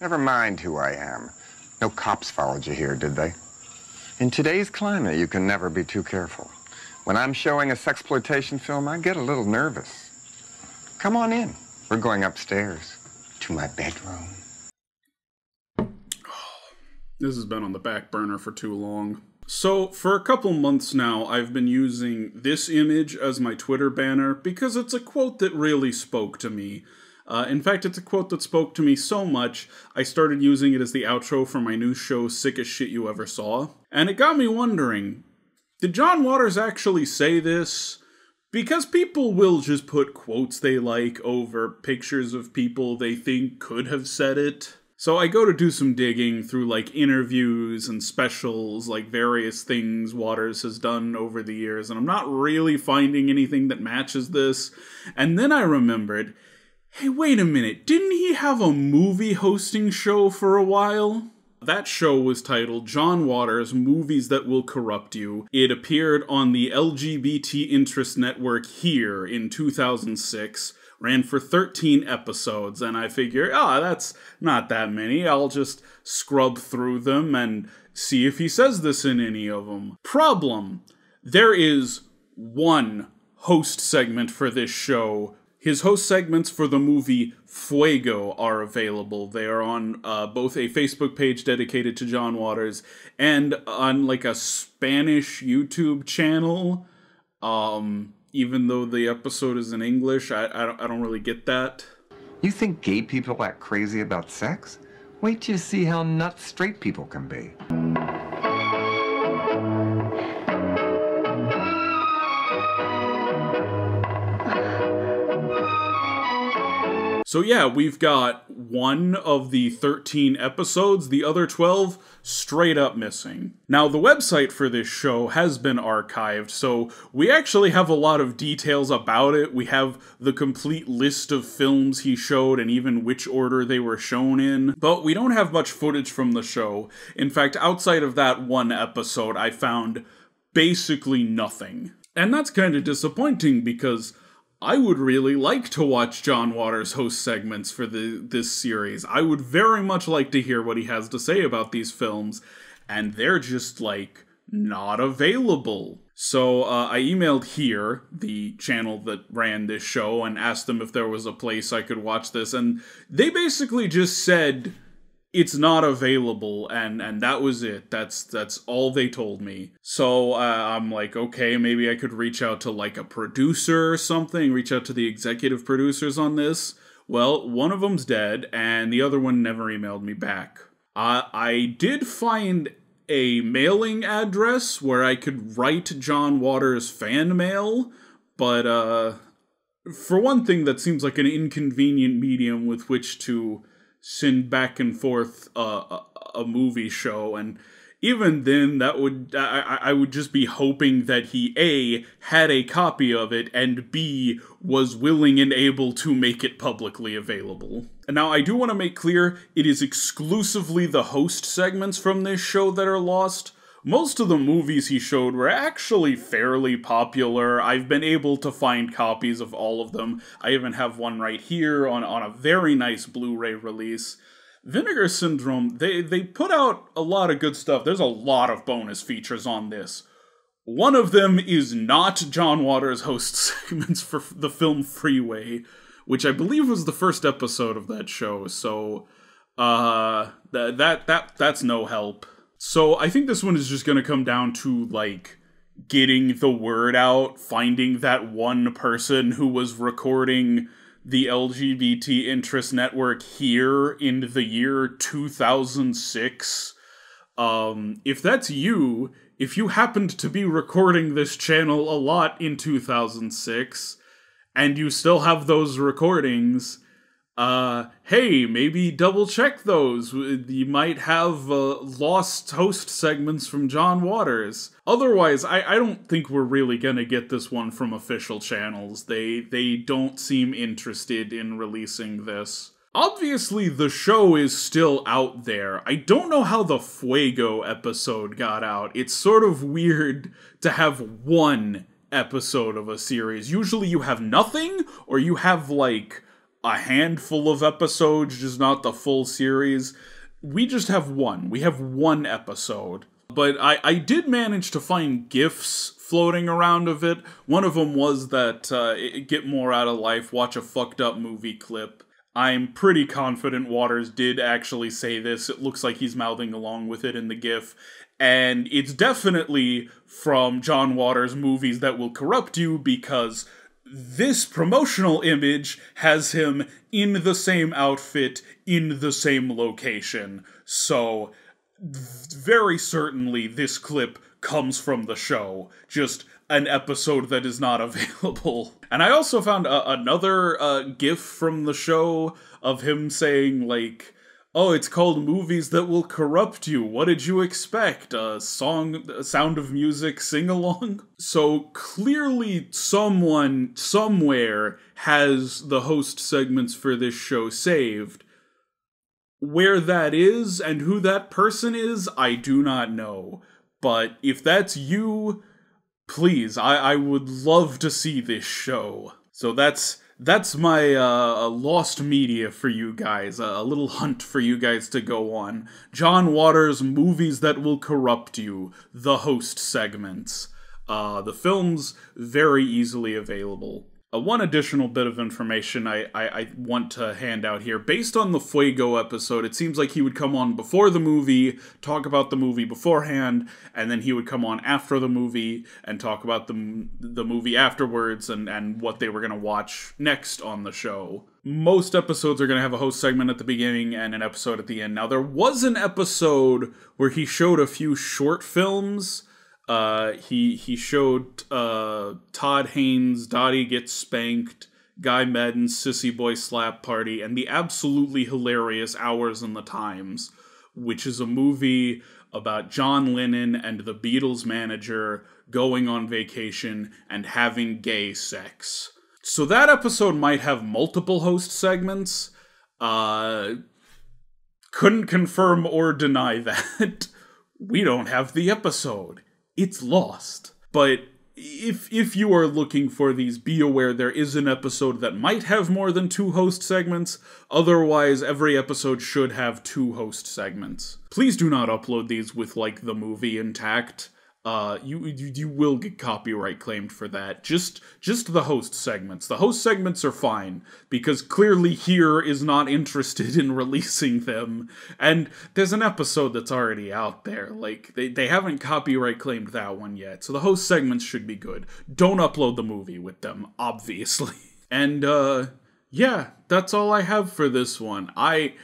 Never mind who I am. No cops followed you here, did they? In today's climate, you can never be too careful. When I'm showing a sexploitation film, I get a little nervous. Come on in. We're going upstairs to my bedroom. This has been on the back burner for too long. So, for a couple months now, I've been using this image as my Twitter banner because it's a quote that really spoke to me. Uh, in fact, it's a quote that spoke to me so much, I started using it as the outro for my new show, Sickest Shit You Ever Saw. And it got me wondering did John Waters actually say this? Because people will just put quotes they like over pictures of people they think could have said it. So I go to do some digging through like interviews and specials, like various things Waters has done over the years, and I'm not really finding anything that matches this. And then I remembered hey, wait a minute, didn't he have a movie hosting show for a while? That show was titled John Waters Movies That Will Corrupt You. It appeared on the LGBT Interest Network here in 2006 ran for 13 episodes, and I figure, ah, oh, that's not that many. I'll just scrub through them and see if he says this in any of them. Problem there is one host segment for this show. His host segments for the movie Fuego are available. They are on uh, both a Facebook page dedicated to John Waters and on like a Spanish YouTube channel. Um, even though the episode is in English. I, I, don't, I don't really get that. You think gay people act crazy about sex? Wait till you see how nuts straight people can be. So yeah, we've got one of the 13 episodes, the other 12 straight up missing. Now, the website for this show has been archived, so we actually have a lot of details about it. We have the complete list of films he showed and even which order they were shown in, but we don't have much footage from the show. In fact, outside of that one episode, I found basically nothing. And that's kind of disappointing because I would really like to watch John Waters host segments for the this series. I would very much like to hear what he has to say about these films, and they're just like not available. So uh, I emailed here, the channel that ran this show, and asked them if there was a place I could watch this, and they basically just said it's not available and and that was it. That's that's all they told me. So uh, i'm like okay maybe i could reach out to like a producer or something reach out to the executive producers on this. Well one of them's dead and the other one never emailed me back. Uh, i did find a mailing address where i could write john waters fan mail but uh for one thing that seems like an inconvenient medium with which to send back and forth uh, a, a movie show. And even then that would I, I would just be hoping that he a had a copy of it and b was willing and able to make it publicly available. And now i do want to make clear it is exclusively the host segments from this show that are lost most of the movies he showed were actually fairly popular. I've been able to find copies of all of them. I even have one right here on, on a very nice Blu-ray release. Vinegar Syndrome, they, they put out a lot of good stuff. There's a lot of bonus features on this. One of them is not John Waters' host segments for the film Freeway, which I believe was the first episode of that show. So, uh, that that that that's no help. So I think this one is just going to come down to like getting the word out, finding that one person who was recording the LGBT interest network here in the year 2006. Um, if that's you, if you happened to be recording this channel a lot in 2006, and you still have those recordings, uh, hey, maybe double check those. You might have uh, lost host segments from John Waters. Otherwise, I, I don't think we're really gonna get this one from official channels. They they don't seem interested in releasing this. Obviously, the show is still out there. I don't know how the Fuego episode got out. It's sort of weird to have one episode of a series. Usually, you have nothing, or you have like a handful of episodes, just not the full series. We just have one. We have one episode. But I, I did manage to find GIFs floating around of it. One of them was that uh, get more out of life, watch a fucked up movie clip. I'm pretty confident Waters did actually say this. It looks like he's mouthing along with it in the GIF. And it's definitely from John Waters' movies that will corrupt you because this promotional image has him in the same outfit, in the same location. So, very certainly, this clip comes from the show. Just an episode that is not available. And I also found a- another uh, GIF from the show of him saying, like, oh, it's called Movies That Will Corrupt You. What did you expect? A song, a sound of music, sing along? So clearly, someone somewhere has the host segments for this show saved. Where that is and who that person is, I do not know. But if that's you, please, I, I would love to see this show. So that's that's my uh, lost media for you guys, a little hunt for you guys to go on. John Waters' movies that will corrupt you, the host segments. Uh, the film's very easily available. Uh, one additional bit of information I, I, I, want to hand out here. Based on the Fuego episode, it seems like he would come on before the movie, talk about the movie beforehand, and then he would come on after the movie and talk about the, the movie afterwards and, and what they were going to watch next on the show. Most episodes are going to have a host segment at the beginning and an episode at the end. Now, there was an episode where he showed a few short films uh, he he showed uh, Todd Haynes, Dottie Gets Spanked, Guy Maddin's Sissy Boy Slap Party, and the absolutely hilarious Hours in the Times, which is a movie about John Lennon and the Beatles manager going on vacation and having gay sex. So that episode might have multiple host segments. Uh, couldn't confirm or deny that. we don't have the episode it's lost. But if if you are looking for these, be aware there is an episode that might have more than two host segments. Otherwise, every episode should have two host segments. Please do not upload these with like the movie intact uh you, you you will get copyright claimed for that. Just just the host segments. The host segments are fine because clearly here is not interested in releasing them. And there's an episode that's already out there. Like they, they haven't copyright claimed that one yet. So the host segments should be good. Don't upload the movie with them obviously. And uh yeah that's all i have for this one. I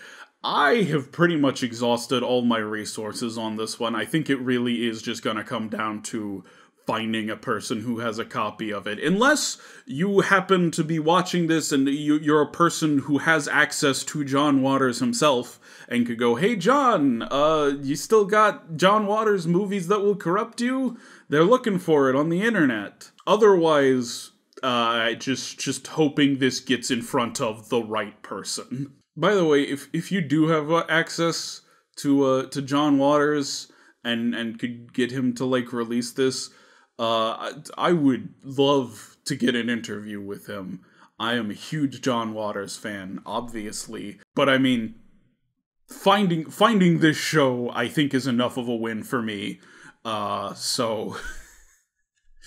I have pretty much exhausted all my resources on this one. I think it really is just going to come down to finding a person who has a copy of it. Unless you happen to be watching this and you, are a person who has access to John Waters himself and could go, "Hey John, uh you still got John Waters movies that will corrupt you? They're looking for it on the internet." Otherwise, uh just just hoping this gets in front of the right person. By the way, if if you do have uh, access to uh to John Waters and and could get him to like release this, uh I, I would love to get an interview with him. I am a huge John Waters fan, obviously, but I mean finding finding this show I think is enough of a win for me. Uh so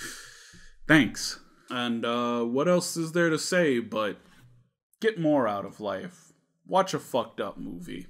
thanks. And uh what else is there to say but get more out of life watch a fucked up movie.